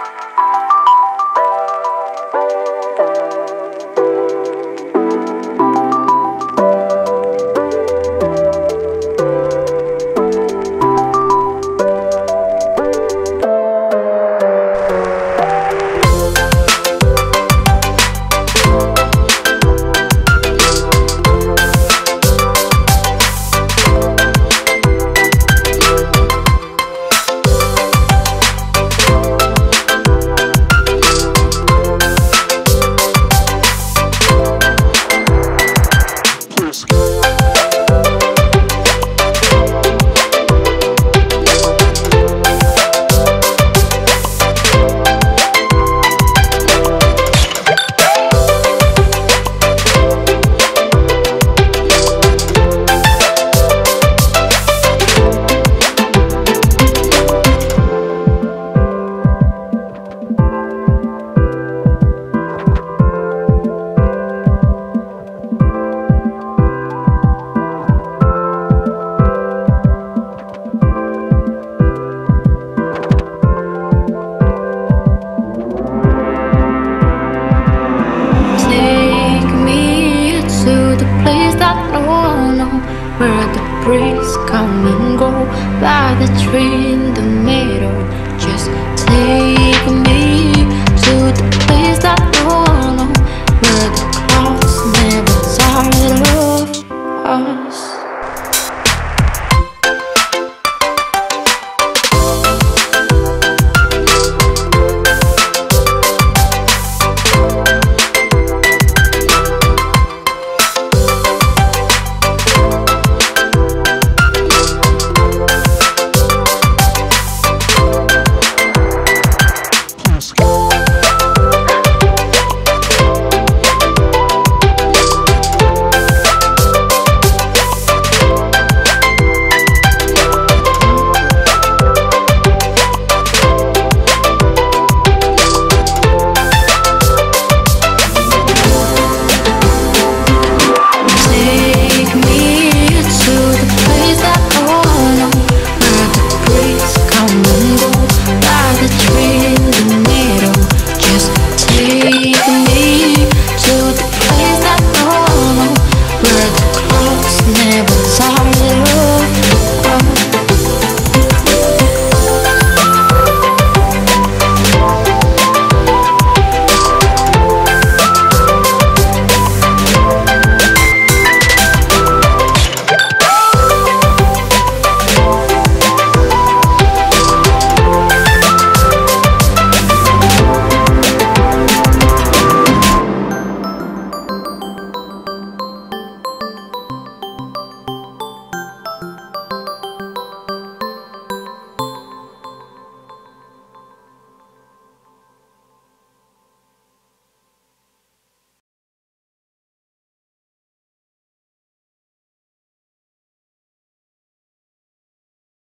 Música the place that no one know Where the breeze come and go By the tree in the